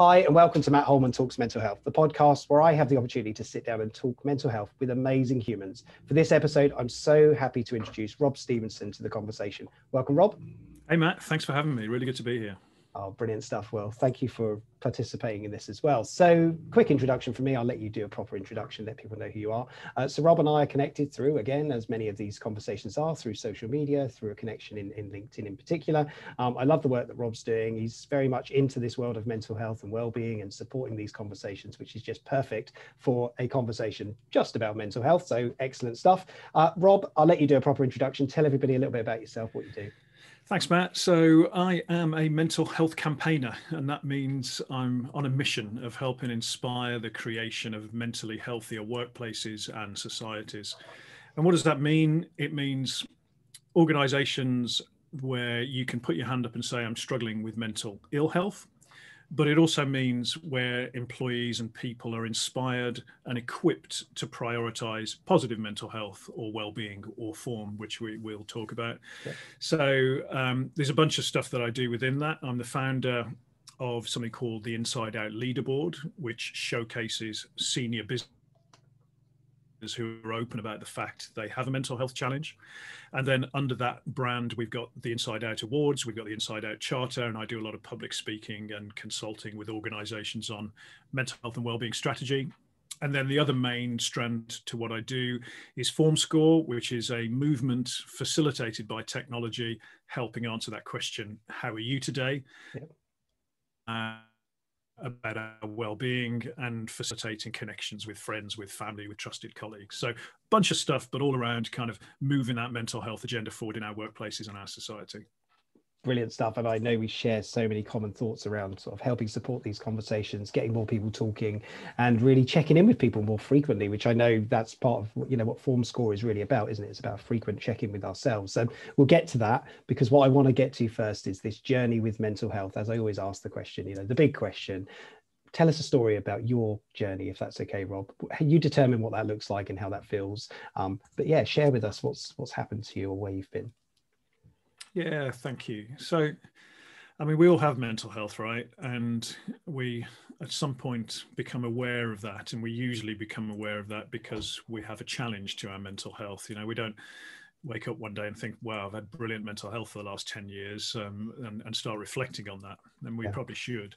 Hi, and welcome to Matt Holman Talks Mental Health, the podcast where I have the opportunity to sit down and talk mental health with amazing humans. For this episode, I'm so happy to introduce Rob Stephenson to the conversation. Welcome, Rob. Hey, Matt. Thanks for having me. Really good to be here. Oh, brilliant stuff. Well, thank you for participating in this as well. So, quick introduction from me. I'll let you do a proper introduction, let people know who you are. Uh, so, Rob and I are connected through, again, as many of these conversations are, through social media, through a connection in, in LinkedIn in particular. Um, I love the work that Rob's doing. He's very much into this world of mental health and well-being and supporting these conversations, which is just perfect for a conversation just about mental health. So, excellent stuff. Uh, Rob, I'll let you do a proper introduction. Tell everybody a little bit about yourself, what you do. Thanks, Matt. So, I am a mental health campaigner, and that means I'm on a mission of helping inspire the creation of mentally healthier workplaces and societies. And what does that mean? It means organizations where you can put your hand up and say, I'm struggling with mental ill health but it also means where employees and people are inspired and equipped to prioritize positive mental health or well-being or form which we will talk about okay. so um, there's a bunch of stuff that i do within that i'm the founder of something called the inside out leaderboard which showcases senior business who are open about the fact they have a mental health challenge. And then under that brand, we've got the Inside Out Awards, we've got the Inside Out Charter, and I do a lot of public speaking and consulting with organizations on mental health and wellbeing strategy. And then the other main strand to what I do is FormScore, which is a movement facilitated by technology, helping answer that question How are you today? Yep. Uh, about our well-being and facilitating connections with friends with family with trusted colleagues. So a bunch of stuff but all around kind of moving that mental health agenda forward in our workplaces and our society brilliant stuff and i know we share so many common thoughts around sort of helping support these conversations getting more people talking and really checking in with people more frequently which i know that's part of you know what form score is really about isn't it? It's about frequent check-in with ourselves. So we'll get to that because what i want to get to first is this journey with mental health as i always ask the question you know the big question. Tell us a story about your journey if that's okay rob. You determine what that looks like and how that feels. Um, but yeah share with us what's what's happened to you or where you've been yeah, thank you. So, I mean, we all have mental health, right? And we, at some point, become aware of that. And we usually become aware of that because we have a challenge to our mental health. You know, we don't wake up one day and think, wow, I've had brilliant mental health for the last 10 years um, and, and, start reflecting on that. And we yeah. probably should.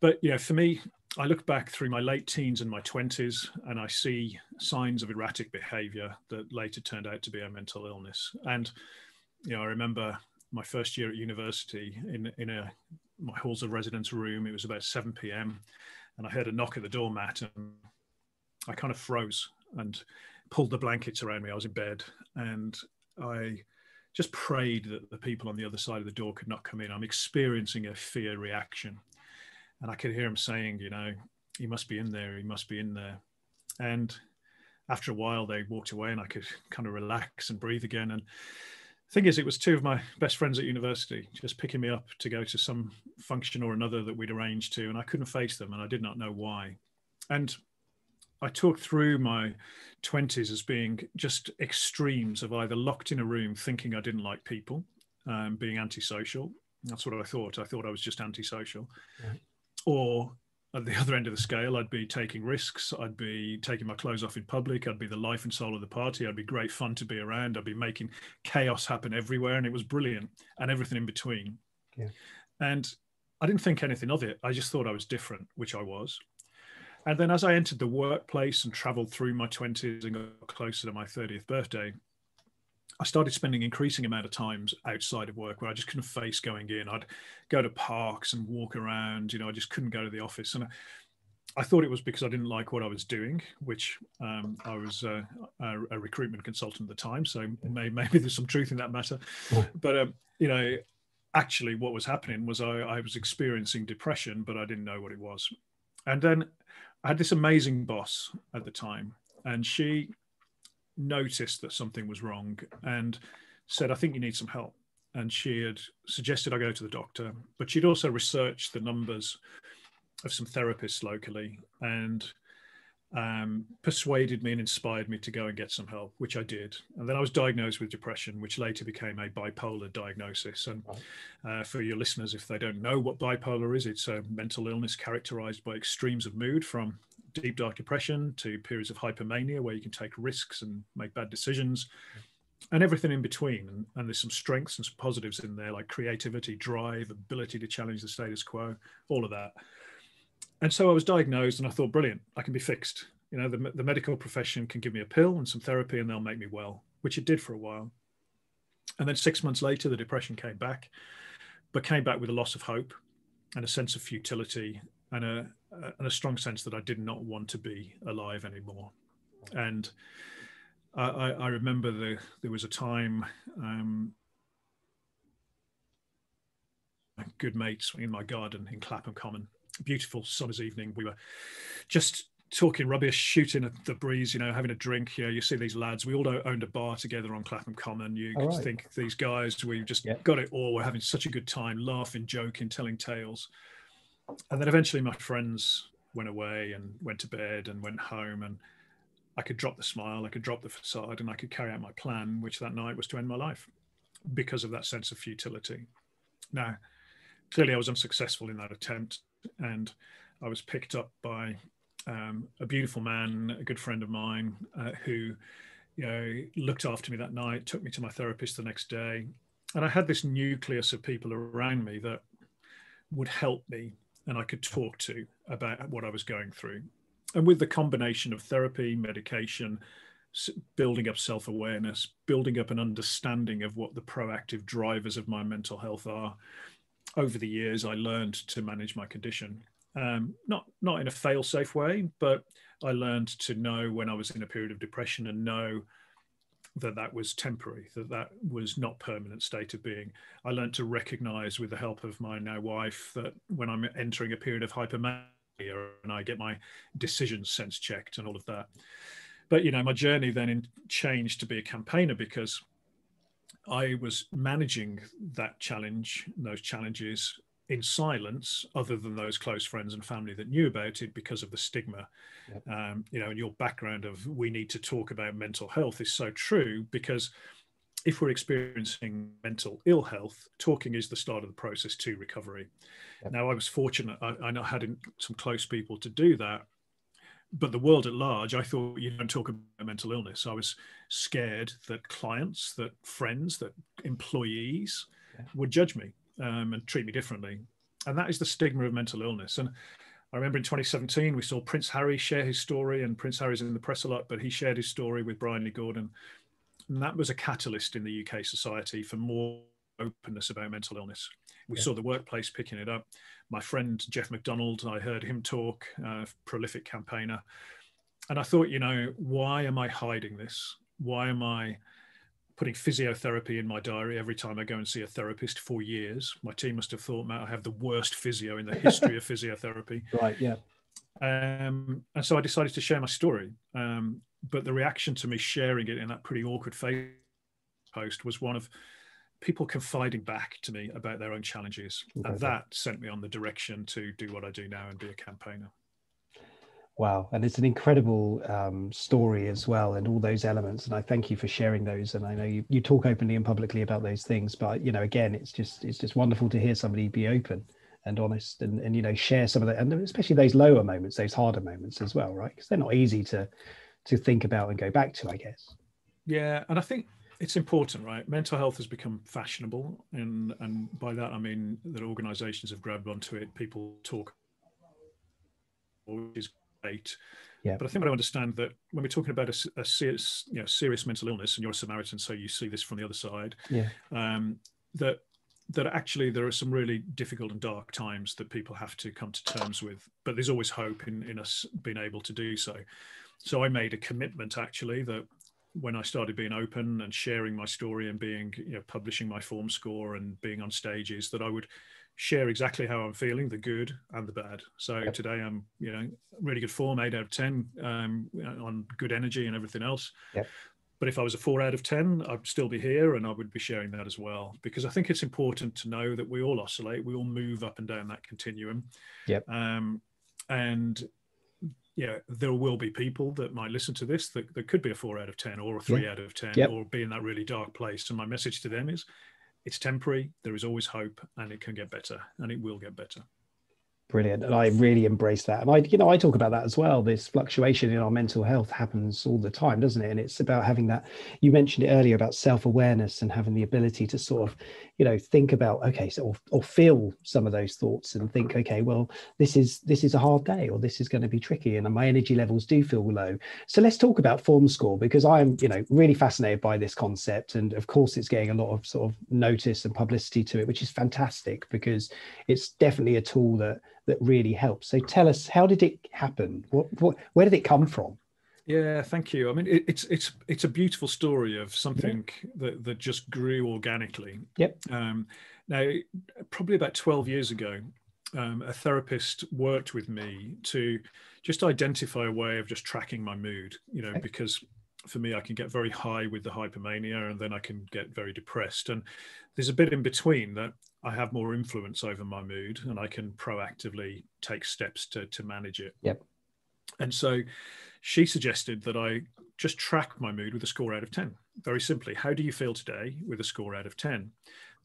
But yeah, for me, I look back through my late teens and my 20s and I see signs of erratic behavior that later turned out to be a mental illness. And you know, I remember my first year at university in in a my halls of residence room. It was about 7 p.m. and I heard a knock at the doormat and I kind of froze and pulled the blankets around me. I was in bed and I just prayed that the people on the other side of the door could not come in. I'm experiencing a fear reaction. And I could hear him saying, you know, he must be in there, he must be in there. And after a while, they walked away and I could kind of relax and breathe again. And thing is, it was two of my best friends at university just picking me up to go to some function or another that we'd arranged to, and I couldn't face them, and I did not know why. And I talked through my 20s as being just extremes of either locked in a room thinking I didn't like people, um, being antisocial. That's what I thought. I thought I was just antisocial. Yeah. Or at the other end of the scale, I'd be taking risks. I'd be taking my clothes off in public. I'd be the life and soul of the party. I'd be great fun to be around. I'd be making chaos happen everywhere. And it was brilliant and everything in between. Yeah. And I didn't think anything of it. I just thought I was different, which I was. And then as I entered the workplace and traveled through my 20s and got closer to my 30th birthday, I started spending increasing amount of times outside of work where I just couldn't face going in. I'd go to parks and walk around. You know, I just couldn't go to the office, and I, I thought it was because I didn't like what I was doing, which um, I was uh, a, a, recruitment consultant at the time, so may, maybe there's some truth in that matter. But um, you know, actually, what was happening was I, I was experiencing depression, but I didn't know what it was. And then I had this amazing boss at the time, and she noticed that something was wrong and said, I think you need some help. And she had suggested I go to the doctor, but she'd also researched the numbers of some therapists locally. And um, persuaded me and inspired me to go and get some help, which I did. And then I was diagnosed with depression, which later became a bipolar diagnosis. And uh, for your listeners, if they don't know what bipolar is, it's a mental illness characterized by extremes of mood from deep dark depression to periods of hypermania where you can take risks and make bad decisions and everything in between. And, and, there's some strengths and some positives in there, like creativity, drive, ability to challenge the status quo, all of that and so I was diagnosed, and I thought, brilliant, I can be fixed. You know, the, the medical profession can give me a pill and some therapy, and they'll make me well, which it did for a while. And then six months later, the depression came back, but came back with a loss of hope and a sense of futility and a, and a strong sense that I did not want to be alive anymore. And I, I remember the, there was a time um, good mates in my garden in Clapham Common beautiful summer's evening. We were just talking rubbish, shooting at the breeze, you know, having a drink. You know, you see these lads. We all owned a bar together on Clapham Common. You right. think these guys, we just yeah. got it all. We're having such a good time, laughing, joking, telling tales. And then eventually, my friends went away and went to bed and went home, and I could drop the smile, I could drop the facade, and I could carry out my plan, which that night was to end my life because of that sense of futility. Now, clearly, I was unsuccessful in that attempt and I was picked up by um, a beautiful man, a good friend of mine, uh, who, you know, looked after me that night, took me to my therapist the next day, and I had this nucleus of people around me that would help me and I could talk to about what I was going through. And with the combination of therapy, medication, building up self awareness, building up an understanding of what the proactive drivers of my mental health are, over the years, I learned to manage my condition. Um, not not in a fail-safe way, but I learned to know when I was in a period of depression and know that that was temporary, that that was not permanent state of being. I learned to recognize, with the help of my now wife, that when I'm entering a period of hypermania and I get my decisions sense checked and all of that. But you know, my journey then changed to be a campaigner because I was managing that challenge, those challenges in silence, other than those close friends and family that knew about it because of the stigma. Yep. Um, you know, and your background of we need to talk about mental health is so true because if we're experiencing mental ill health, talking is the start of the process to recovery. Yep. Now, I was fortunate, I, I had some close people to do that but the world at large, I thought you don't talk about mental illness. I was scared that clients, that friends, that employees yeah. would judge me um, and treat me differently. And that is the stigma of mental illness. And I remember in 2017, we saw Prince Harry share his story, and Prince Harry's in the press a lot, but he shared his story with Bryony Lee Gordon. And that was a catalyst in the UK society for more openness about mental illness. We yeah. saw the workplace picking it up my friend Geoff McDonald, I heard him talk, uh, prolific campaigner. And I thought, you know, why am I hiding this? Why am I putting physiotherapy in my diary every time I go and see a therapist for years? My team must have thought, Matt, I have the worst physio in the history of physiotherapy. Right, yeah. Um, and so I decided to share my story. Um, but the reaction to me sharing it in that pretty awkward face post was one of people confiding back to me about their own challenges. Okay. And that sent me on the direction to do what I do now and be a campaigner. Wow. And it's an incredible um, story as well, and all those elements. And I thank you for sharing those. And I know you, you talk openly and publicly about those things, but you know, again, it's just it's just wonderful to hear somebody be open and honest and, and you know share some of that and especially those lower moments those harder moments as well right because they're not easy to to think about and go back to i guess yeah and i think it's important, right? Mental health has become fashionable, and and by that I mean that organisations have grabbed onto it. People talk, which is great. Yeah. But I think I understand that when we're talking about a, a, serious, you know, serious mental illness, and you're a Samaritan, so you see this from the other side. Yeah. Um, that that actually there are some really difficult and dark times that people have to come to terms with. But there's always hope in in us being able to do so. So I made a commitment actually that when I started being open and sharing my story and being, you know, publishing my form score and being on stages, that I would share exactly how I'm feeling, the good and the bad. So yep. today I'm, you know, really good form, eight out of 10 um, on good energy and everything else. Yep. But if I was a four out of 10, I'd still be here and I would be sharing that as well. Because I think it's important to know that we all oscillate, we all move up and down that continuum. Yep. Um, and yeah, there will be people that might listen to this that, that could be a four out of 10 or a three yeah. out of 10 yep. or be in that really dark place. And my message to them is it's temporary, there is always hope, and it can get better, and it will get better. Brilliant. And I really embrace that. And I, you know, I talk about that as well. This fluctuation in our mental health happens all the time, doesn't it? And it's about having that, you mentioned it earlier about self-awareness and having the ability to sort of, you know, think about, okay, so or, or feel some of those thoughts and think, okay, well, this is this is a hard day or this is going to be tricky and my energy levels do feel low. So let's talk about form score because I'm, you know, really fascinated by this concept. And of course it's getting a lot of sort of notice and publicity to it, which is fantastic because it's definitely a tool that that really helps. So tell us, how did it happen? What, what where did it come from? Yeah, thank you. I mean, it, it's it's it's a beautiful story of something yeah. that that just grew organically. Yep. Um, now, probably about twelve years ago, um, a therapist worked with me to just identify a way of just tracking my mood. You know, okay. because for me, I can get very high with the hypermania and then I can get very depressed. And there's a bit in between that I have more influence over my mood, and I can proactively take steps to to manage it. Yep. And so, she suggested that I just track my mood with a score out of ten. Very simply, how do you feel today with a score out of ten?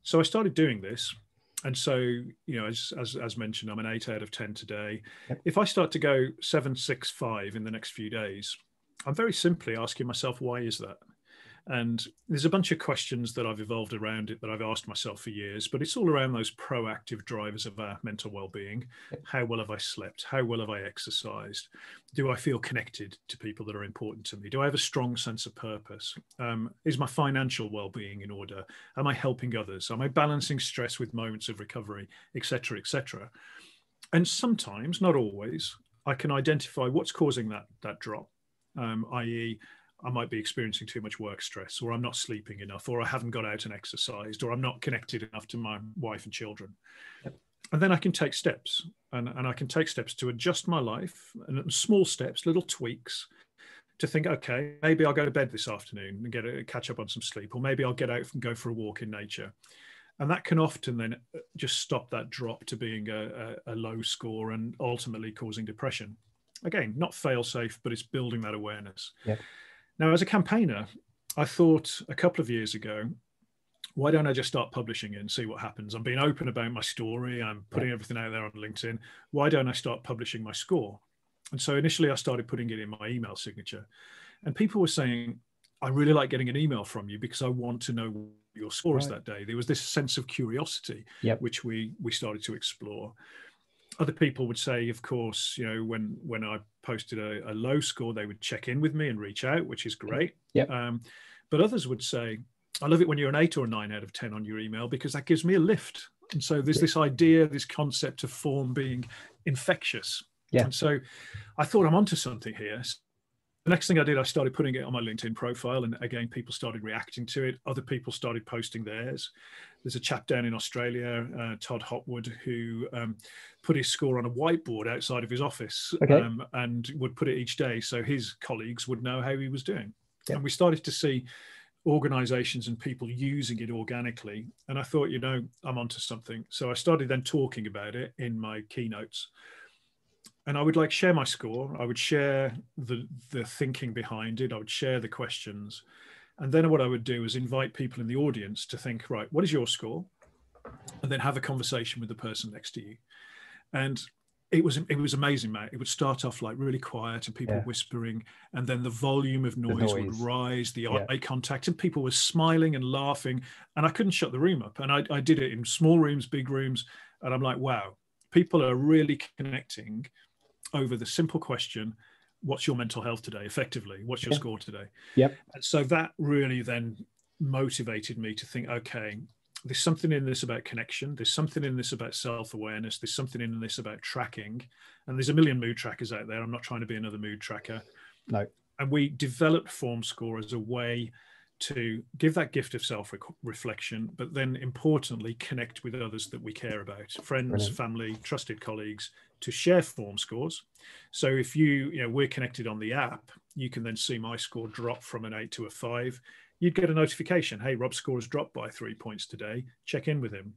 So I started doing this, and so you know, as as, as mentioned, I'm an eight out of ten today. Yep. If I start to go seven, six, five in the next few days, I'm very simply asking myself, why is that? And there's a bunch of questions that I've evolved around it that I've asked myself for years, but it's all around those proactive drivers of our mental well-being. How well have I slept? How well have I exercised? Do I feel connected to people that are important to me? Do I have a strong sense of purpose? Um, is my financial well-being in order? Am I helping others? Am I balancing stress with moments of recovery, etc., etc.? And sometimes, not always, I can identify what's causing that that drop um, i.e., I might be experiencing too much work stress, or I'm not sleeping enough, or I haven't got out and exercised, or I'm not connected enough to my wife and children. Yep. And then I can take steps, and, and I can take steps to adjust my life, and small steps, little tweaks, to think, okay, maybe I'll go to bed this afternoon and get a catch up on some sleep, or maybe I'll get out and go for a walk in nature. And that can often then uh, just stop that drop to being a, a, a low score and ultimately causing depression again, not fail safe, but it's building that awareness. Yeah. Now, as a campaigner, I thought a couple of years ago, why don't I just start publishing it and see what happens? I'm being open about my story. I'm putting everything out there on LinkedIn. Why don't I start publishing my score? And so initially, I started putting it in my email signature, and people were saying, "I really like getting an email from you because I want to know your scores right. that day." There was this sense of curiosity, yep. which we we started to explore other people would say, of course, you know, when when I posted a, a, low score, they would check in with me and reach out, which is great. Yeah. Um, but others would say, I love it when you're an eight or a nine out of ten on your email because that gives me a lift. And so there's this idea, this concept of form being infectious. Yeah. And so I thought I'm onto something here the next thing I did, I started putting it on my LinkedIn profile, and again, people started reacting to it. Other people started posting theirs. There's a chap down in Australia, uh, Todd Hopwood, who um, put his score on a whiteboard outside of his office okay. um, and would put it each day so his colleagues would know how he was doing. Yep. And we started to see organizations and people using it organically. And I thought, you know, I'm onto something. So I started then talking about it in my keynotes and I would like share my score. I would share the the thinking behind it. I would share the questions, and then what I would do is invite people in the audience to think, right, what is your score, and then have a conversation with the person next to you. And it was it was amazing, Matt. It would start off like really quiet and people yeah. whispering, and then the volume of noise, noise. would rise, the yeah. eye contact, and people were smiling and laughing, and I couldn't shut the room up. And I, I did it in small rooms, big rooms, and I'm like, wow, people are really connecting over the simple question what's your mental health today effectively? What's your score today? Yep. And so that really then motivated me to think okay there's something in this about connection there's something in this about self-awareness there's something in this about tracking and there's a million mood trackers out there. I'm not trying to be another mood tracker. No. And we developed form score as a way to give that gift of self reflection, but then importantly, connect with others that we care about friends, Brilliant. family, trusted colleagues to share form scores. So if you, you know, we're connected on the app, you can then see my score drop from an eight to a five. You'd get a notification hey, Rob's score has dropped by three points today. Check in with him.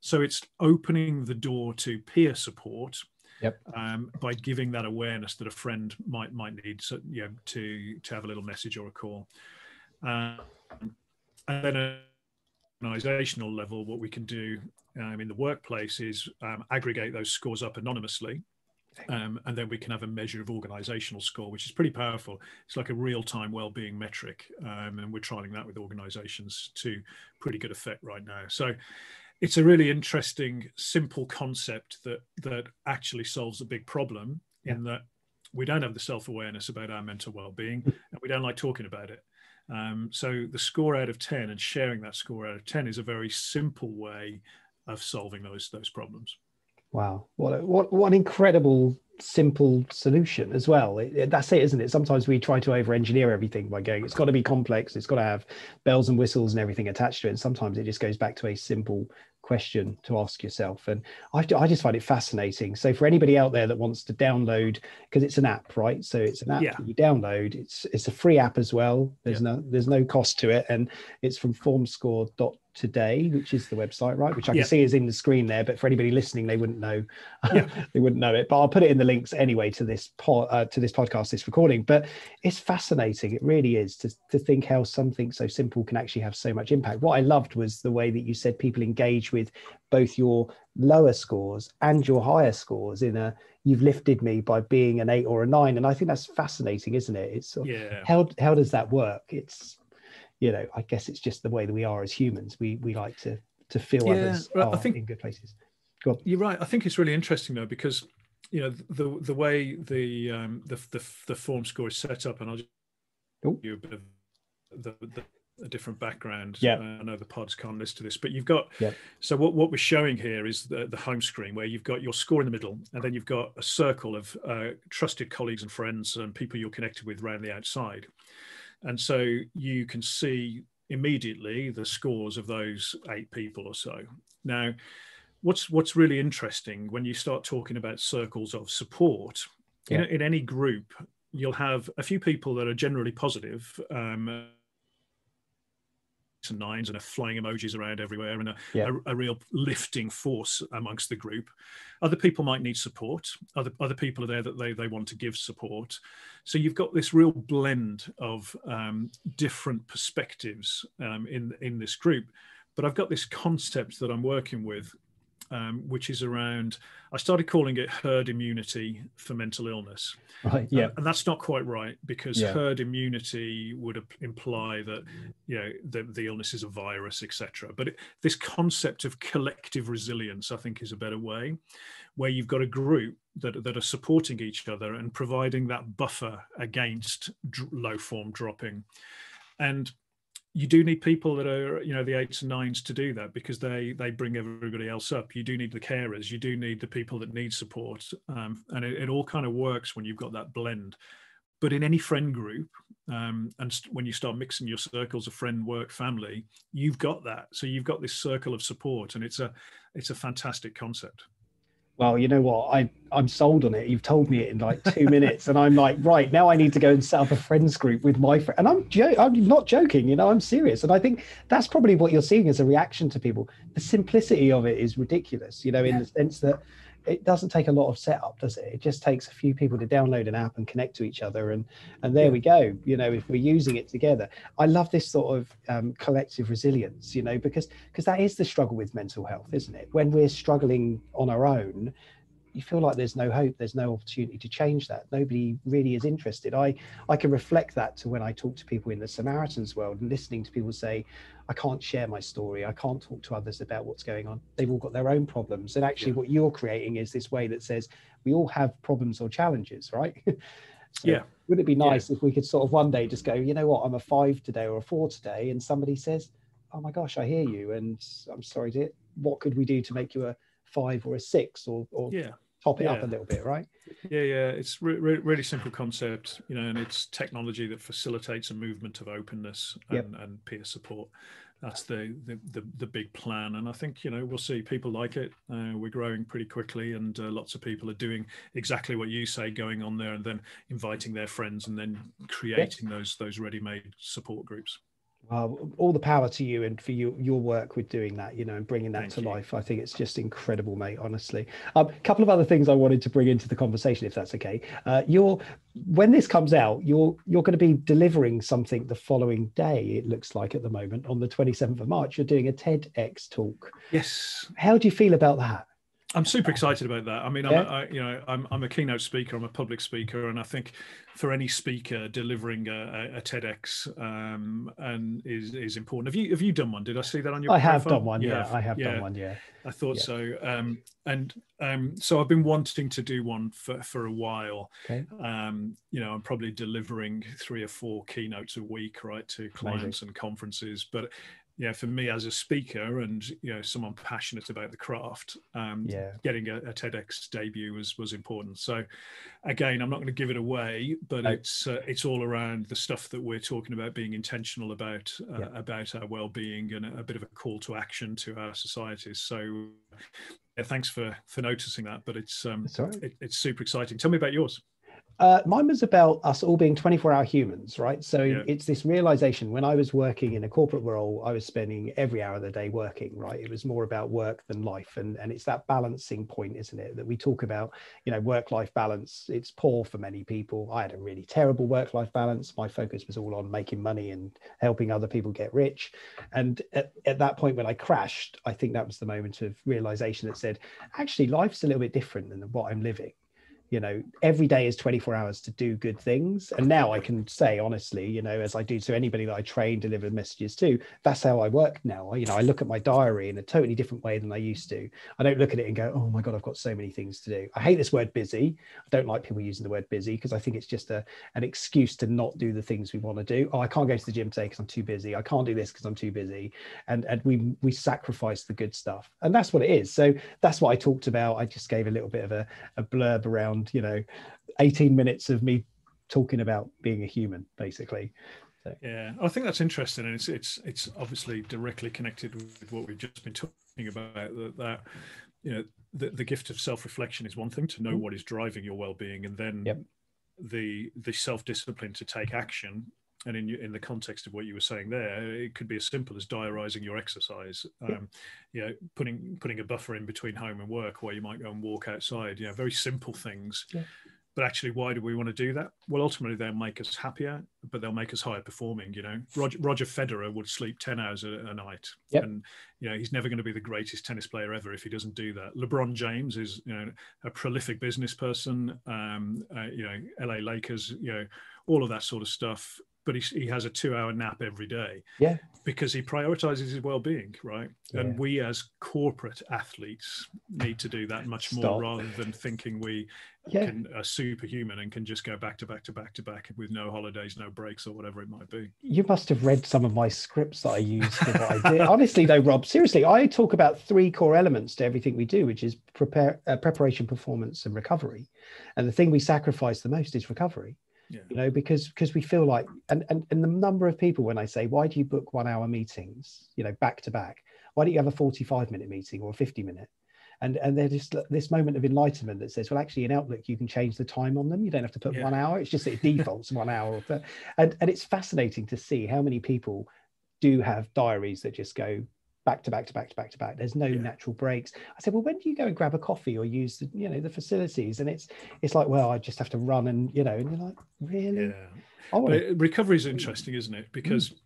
So it's opening the door to peer support yep. um, by giving that awareness that a friend might might need so, you know, to to have a little message or a call. Um, and then at organizational level, what we can do um, in the workplace is um, aggregate those scores up anonymously um, and then we can have a measure of organizational score, which is pretty powerful. It's like a real-time well-being metric, um, and we're trialing that with organizations to pretty good effect right now. So it's a really interesting, simple concept that that actually solves a big problem yeah. in that we don't have the self-awareness about our mental well-being, and we don't like talking about it. Um, so the score out of 10 and sharing that score out of 10 is a very simple way of solving those those problems. Wow, what what what an incredible simple solution as well. It, it, that's it, isn't it? Sometimes we try to over-engineer everything by going, it's got to be complex, it's got to have bells and whistles and everything attached to it. And sometimes it just goes back to a simple question to ask yourself. And I, I just find it fascinating. So for anybody out there that wants to download, because it's an app, right? So it's an app yeah. you download. It's it's a free app as well. There's yeah. no there's no cost to it, and it's from formscore.com today, which is the website, right? Which I can yeah. see is in the screen there, but for anybody listening, they wouldn't know. Yeah. they wouldn't know it. But I'll put it in the links anyway to this pod, uh, to this podcast, this recording. But it's fascinating. It really is to to think how something so simple can actually have so much impact. What I loved was the way that you said people engage with both your lower scores and your higher scores in a you've lifted me by being an eight or a nine and i think that's fascinating isn't it it's yeah. how how does that work it's you know, I guess it's just the way that we are as humans. We we like to to feel yeah, others are I think, in good places. Go. You're right. I think it's really interesting though because you know the the way the um, the, the the form score is set up, and I'll just give you a bit of the, the a different background. Yeah, uh, I know the pods can't list to this, but you've got. Yeah. So what, what we're showing here is the, the home screen where you've got your score in the middle, and then you've got a circle of uh, trusted colleagues and friends and people you're connected with around the outside. And so you can see immediately the scores of those eight people or so. Now, what's what's really interesting when you start talking about circles of support yeah. in, in any group, you'll have a few people that are generally positive. Um, and nines and a flying emojis around everywhere and a, yeah. a, a, real lifting force amongst the group. Other people might need support. Other other people are there that they, they want to give support. So you've got this real blend of um, different perspectives um, in in this group. But I've got this concept that I'm working with um, which is around, I started calling it herd immunity for mental illness. Right. Yeah. Uh, and that's not quite right because yeah. herd immunity would imply that, you know, the, the illness is a virus, etc. But it, this concept of collective resilience, I think, is a better way, where you've got a group that, that are supporting each other and providing that buffer against low form dropping. And you do need people that are you know the eights and nines to do that because they they bring everybody else up. You do need the carers. You do need the people that need support. Um, and it, it, all kind of works when you've got that blend. But in any friend group um, and st- when you start mixing your circles of friend work family you've got that. So you've got this circle of support and it's a it's a fantastic concept well, you know what? I I'm sold on it. You've told me it in like two minutes, and I'm like, right now I need to go and set up a friends group with my friend. And I'm jo- I'm not joking. You know, I'm serious. And I think that's probably what you're seeing as a reaction to people. The simplicity of it is ridiculous. You know, in yeah. the sense that it doesn't take a lot of setup, does it? It just takes a few people to download an app and connect to each other, and and there yeah. we go. You know, if we're using it together, I love this sort of um, collective resilience. You know, because because that is the struggle with mental health, isn't it? When we're struggling on our own, you feel like there's no hope there's no opportunity to change that nobody really is interested i i can reflect that to when i talk to people in the samaritans world and listening to people say i can't share my story. I can't talk to others about what's going on. They've all got their own problems. And actually yeah. what you're creating is this way that says we all have problems or challenges right? So yeah. Wouldn't it be nice yeah. if we could sort of one day just go you know what? I'm a five today or a four today and somebody says oh my gosh i hear you and i'm sorry what could we do to make you a five or a six or, or yeah top it yeah. up a little bit right yeah yeah it's re- re- really simple concept you know and it's technology that facilitates a movement of openness and, yep. and peer support that's the, the, the the big plan and i think you know we'll see people like it uh, we're growing pretty quickly and uh, lots of people are doing exactly what you say going on there and then inviting their friends and then creating yep. those those ready-made support groups Well, all the power to you and for you, your work with doing that, you know, and bringing that Thank to you. life. I think it's just incredible, mate. Honestly, a um, couple of other things I wanted to bring into the conversation, if that's okay. Uh, you're when this comes out, you're you're going to be delivering something the following day. It looks like at the moment on the 27th of March, you're doing a TEDx talk. Yes. How do you feel about that? I'm super excited about that. I mean, I'm, Yeah. a, I, you know, I'm, I'm a keynote speaker. I'm a public speaker, and I think for any speaker, delivering a, a, TEDx um, and is is important. Have you have you done one? Did I see that on your? I have done one. You Yeah, I have done one. Yeah. I thought Yeah. so. Um, and um, so I've been wanting to do one for, for a while. Okay. Um, you know, I'm probably delivering three or four keynotes a week, right, to clients and conferences. But yeah, for me as a speaker and you know someone passionate about the craft, um, Yeah. getting a, a TEDx debut was was important. So again, I'm not going to give it away, but No. it's uh, it's all around the stuff that we're talking about, being intentional about uh, Yeah. about our well-being and a, a bit of a call to action to our societies. So yeah, thanks for for noticing that, but it's um, right. it, it's super exciting. Tell me about yours. Uh, mine was about us all being 24 hour humans, right? So Yeah. it's this realization when I was working in a corporate role, I was spending every hour of the day working, right? It was more about work than life. And, and it's that balancing point, isn't it? That we talk about, you know, work life balance. It's poor for many people. I had a really terrible work life balance. My focus was all on making money and helping other people get rich. And at, at that point, when I crashed, I think that was the moment of realization that said, actually, life's a little bit different than what I'm living you know every day is 24 hours to do good things. And now i can say honestly you know as i do to anybody that i train deliver messages to that's how i work now. You know i look at my diary in a totally different way than i used to. I don't look at it and go oh my god i've got so many things to do. I hate this word busy. I don't like people using the word busy because i think it's just a an excuse to not do the things we want to do. Oh i can't go to the gym today because i'm too busy. I can't do this because i'm too busy. And and we we sacrifice the good stuff. And that's what it is. So that's what i talked about. I just gave a little bit of a, a blurb around you know 18 minutes of me talking about being a human basically Yeah, I think that's interesting, and it's it's it's obviously directly connected with what we've just been talking about. That, that you know, the, the gift of self reflection is one thing to know Mhm. what is driving your well being, and then Yep. the the self discipline to take action. And in in the context of what you were saying there, it could be as simple as diarising your exercise. Um, you know, putting putting a buffer in between home and work, where you might go and walk outside. You know, very simple things. Yeah. But actually, why do we want to do that? Well, ultimately, they'll make us happier, but they'll make us higher performing. You know, Roger, Roger Federer would sleep ten hours a, a night, Yep. and you know he's never going to be the greatest tennis player ever if he doesn't do that. LeBron James is you know a prolific business person. Um, uh, you know, LA Lakers, you know, all of that sort of stuff. But he, he has a two-hour nap every day yeah because he prioritizes his well-being right Yeah. and we as corporate athletes need to do that much more Stop. rather than thinking we yeah can are superhuman and can just go back to back to back to back with no holidays no breaks or whatever it might be you must have read some of my scripts that I use for what I do. Honestly, though, Rob, seriously, I talk about three core elements to everything we do, which is prepare, uh, preparation, performance, and recovery. And the thing we sacrifice the most is recovery. Yeah You know, because because we feel like, and, and and the number of people when I say, why do you book one hour meetings, you know, back to back? Why don't you have a forty-five minute meeting or a fifty minute? And and there's just this moment of enlightenment that says, well, actually, in Outlook you can change the time on them. You don't have to put Yeah. one hour. It's just it defaults one hour. And and it's fascinating to see how many people do have diaries that just go back to back to back to back to back. There's no Yeah. natural breaks. I said, well, when do you go and grab a coffee or use the you know the facilities? And it's it's like, well, I just have to run and you know, and you're like, really? yeah but recovery is interesting isn't it because mm.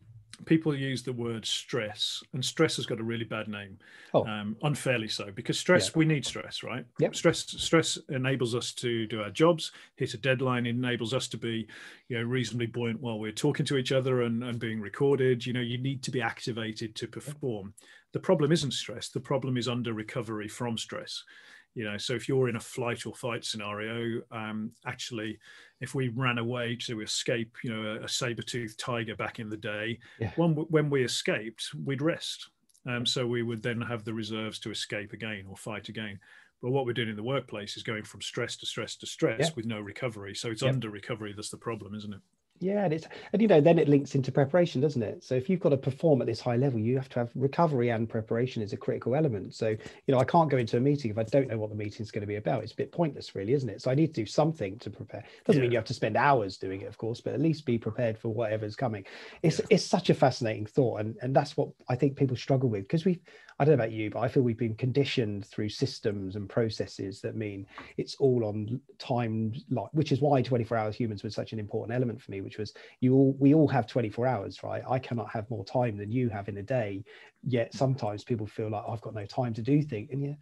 People use the word stress and stress has got a really bad name. Oh. um, unfairly so because stress we need stress right? Yep. stress stress enables us to do our jobs hit a deadline enables us to be you know reasonably buoyant while we're talking to each other and, and being recorded. You know you need to be activated to perform. The problem isn't stress the problem is under recovery from stress you know so if you're in a flight or fight scenario um, actually if we ran away to escape you know a, a saber-toothed tiger back in the day Yeah. when, when we escaped we'd rest um, so we would then have the reserves to escape again or fight again but what we're doing in the workplace is going from stress to stress to stress Yeah. with no recovery so it's Yep. under recovery that's the problem isn't it Yeah, and it's and you know then it links into preparation, doesn't it? So if you've got to perform at this high level, you have to have recovery and preparation is a critical element. So you know I can't go into a meeting if I don't know what the meeting is going to be about. It's a bit pointless, really, isn't it? So I need to do something to prepare. Doesn't yeah. mean you have to spend hours doing it, of course, but at least be prepared for whatever's coming. It's yeah. it's such a fascinating thought, and and that's what I think people struggle with because we I don't know about you, but I feel we've been conditioned through systems and processes that mean it's all on time, like which is why 24 hours humans was such an important element for me, which was you all we all have 24 hours, right? I cannot have more time than you have in a day. Yet sometimes people feel like I've got no time to do things. And yeah,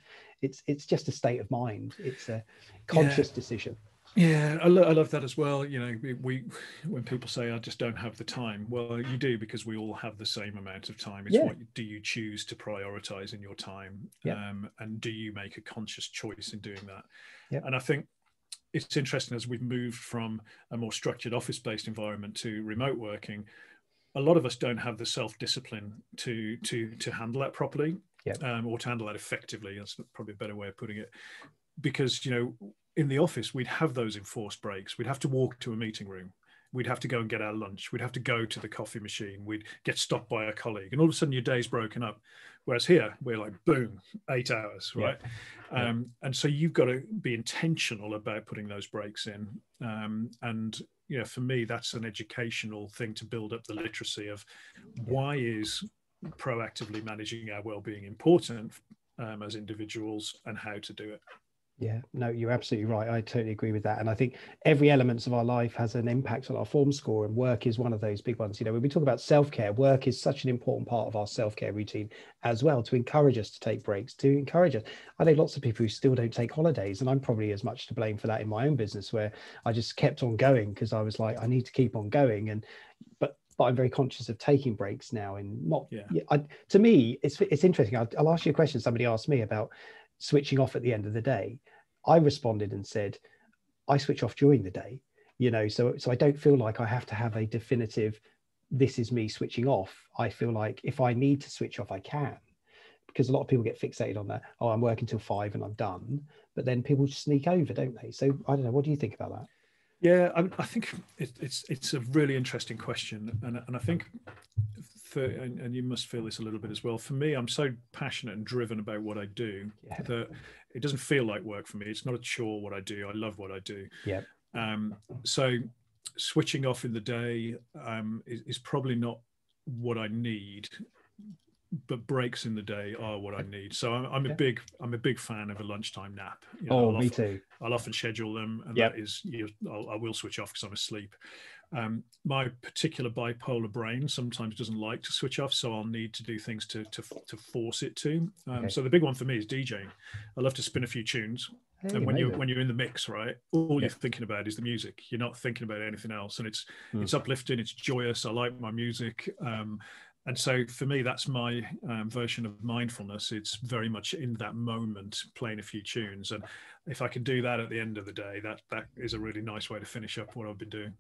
it's it's just a state of mind. It's a conscious yeah. decision. Yeah, I, lo- I love that as well. You know, we, we, when people say I just don't have the time, well, you do because we all have the same amount of time. It's yeah. what do you choose to prioritize in your time, yeah. um, and do you make a conscious choice in doing that? Yeah. And I think it's interesting as we've moved from a more structured office-based environment to remote working. A lot of us don't have the self-discipline to to to handle that properly, um, or to handle that effectively. That's probably a better way of putting it because you know in the office, we'd have those enforced breaks. We'd have to walk to a meeting room. We'd have to go and get our lunch. We'd have to go to the coffee machine. We'd get stopped by a colleague, and all of a sudden your day's broken up. Whereas here, we're like, boom, eight hours, right? Yeah. Um, and so you've got to be intentional about putting those breaks in. Um, and you know, for me, that's an educational thing to build up the literacy of why is proactively managing our well-being important um, as individuals and how to do it. Yeah, no, you're absolutely right. I totally agree with that. And I think every element of our life has an impact on our form score, and work is one of those big ones. You know, when we talk about self-care, work is such an important part of our self-care routine as well to encourage us to take breaks, to encourage us. I know lots of people who still don't take holidays, and I'm probably as much to blame for that in my own business where I just kept on going because I was like, I need to keep on going. And but but I'm very conscious of taking breaks now and not. Yeah. I, to me, it's it's interesting. I'll, I'll ask you a question. Somebody asked me about switching off at the end of the day I responded and said, I switch off during the day, you know, so so I don't feel like I have to have a definitive this is me switching off. I feel like if I need to switch off, I can. Because a lot of people get fixated on that. Oh, I'm working till five and I'm done. But then people sneak over, don't they? So I don't know. What do you think about that? Yeah, I, I think it, it's it's a really interesting question, and and I think for and, and, you must feel this a little bit as well. For me, I'm so passionate and driven about what I do yeah. that it doesn't feel like work for me. It's not a chore what I do. I love what I do. Yeah. Um, so switching off in the day um, is, is probably not what I need but breaks in the day are what I need. So I'm, I'm a big I'm a big fan of a lunchtime nap. You know, oh, I'll me often, too. I'll often schedule them, and yep. that is you know, I'll, I will switch off because I'm asleep. Um, my particular bipolar brain sometimes doesn't like to switch off, so I'll need to do things to to, to force it to. Um, okay. So the big one for me is DJing. I love to spin a few tunes, hey, and when you when you're in the mix, right, all yeah. you're thinking about is the music. You're not thinking about anything else, and it's mm. it's uplifting, it's joyous. I like my music. Um, and so for me that's my um, version of mindfulness it's very much in that moment playing a few tunes and if i can do that at the end of the day that that is a really nice way to finish up what i've been doing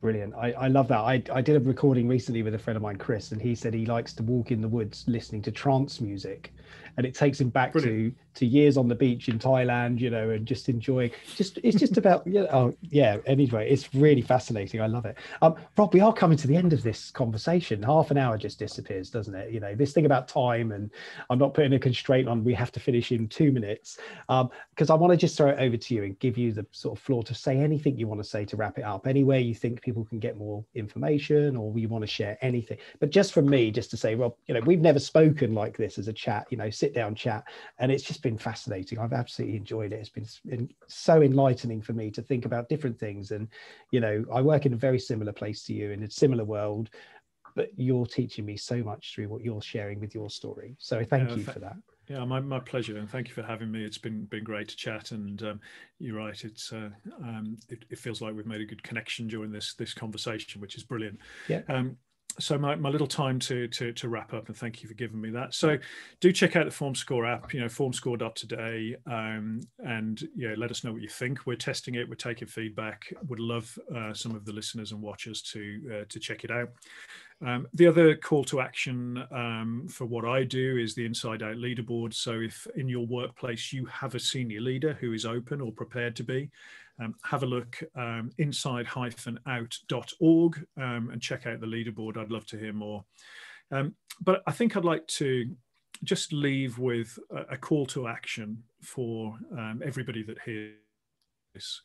Brilliant. I, I love that. I, I did a recording recently with a friend of mine, Chris, and he said he likes to walk in the woods listening to trance music. And it takes him back Brilliant. to to years on the beach in Thailand, you know, and just enjoying just it's just about yeah, oh yeah, anyway, it's really fascinating. I love it. Um, Rob, we are coming to the end of this conversation. Half an hour just disappears, doesn't it? You know, this thing about time and I'm not putting a constraint on we have to finish in two minutes. Um, because I want to just throw it over to you and give you the sort of floor to say anything you want to say to wrap it up, anywhere you think people can get more information or you want to share anything. But just from me, just to say, Rob, you know, we've never spoken like this as a chat, you know, sit down chat. And it's just been fascinating. I've absolutely enjoyed it. It's been, so enlightening for me to think about different things. And, you know, I work in a very similar place to you in a similar world, but you're teaching me so much through what you're sharing with your story. So thank yeah, you for that. Yeah, my, my pleasure, and thank you for having me. It's been been great to chat, and um, you're right. It's uh, um, it, it, feels like we've made a good connection during this this conversation, which is brilliant. Yeah. Um, so my, my little time to, to to wrap up and thank you for giving me that. So do check out the formscore app you know formscore.today um, and yeah let us know what you think. We're testing it we're taking feedback. Would love uh, some of the listeners and watchers to uh, to check it out. Um, the other call to action um, for what I do is the Inside Out Leaderboard. So, if in your workplace you have a senior leader who is open or prepared to be, um, have a look um, inside-out.org um, and check out the leaderboard. I'd love to hear more. Um, but I think I'd like to just leave with a, a call to action for um, everybody that hears this.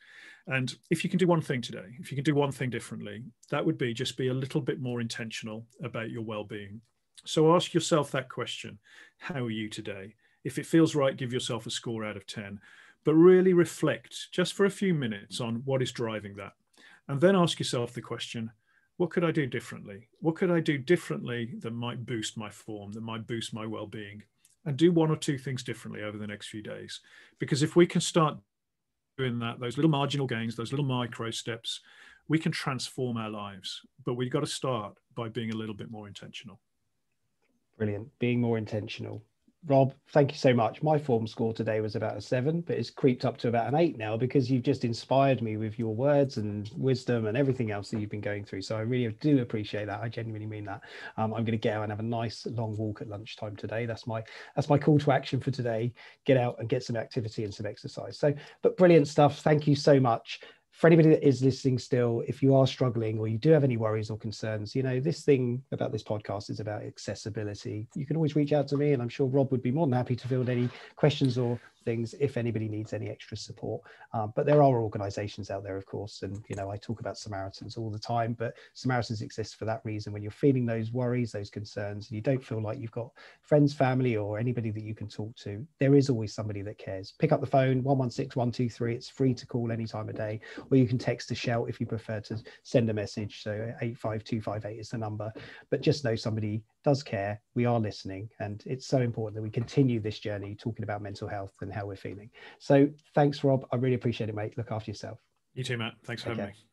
And if you can do one thing today, if you can do one thing differently, that would be just be a little bit more intentional about your well-being. So ask yourself that question: How are you today? If it feels right, give yourself a score out of 10 but really reflect just for a few minutes on what is driving that. And then ask yourself the question what could I do differently? What could I do differently that might boost my form, that might boost my well being? And do one or two things differently over the next few days. Because if we can start doing that, those little marginal gains, those little micro steps, we can transform our lives. But we've got to start by being a little bit more intentional. Brilliant. Being more intentional. Rob, thank you so much. My FormScore today was about a seven, but it's creeped up to about an eight now because you've just inspired me with your words and wisdom and everything else that you've been going through. So I really do appreciate that. I genuinely mean that. Um, I'm going to get out and have a nice long walk at lunchtime today. That's my that's my call to action for today. Get out and get some activity and some exercise. So, but brilliant stuff. Thank you so much for anybody that is listening still, if you are struggling or you do have any worries or concerns, you know, this thing about this podcast is about accessibility. You can always reach out to me, and I'm sure Rob would be more than happy to field any questions or things if anybody needs any extra support. Um, but there are organizations out there, of course. And, you know, I talk about Samaritans all the time, but Samaritans exist for that reason. When you're feeling those worries, those concerns, and you don't feel like you've got friends, family, or anybody that you can talk to, there is always somebody that cares. Pick up the phone, 116 123. It's free to call any time of day, or you can text to Shout if you prefer to send a message. So 85258 is the number. But just know somebody does care. We are listening. And it's so important that we continue this journey talking about mental health and how we're feeling. So thanks, Rob. I really appreciate it, mate. Look after yourself. You too, Matt. Thanks for having me.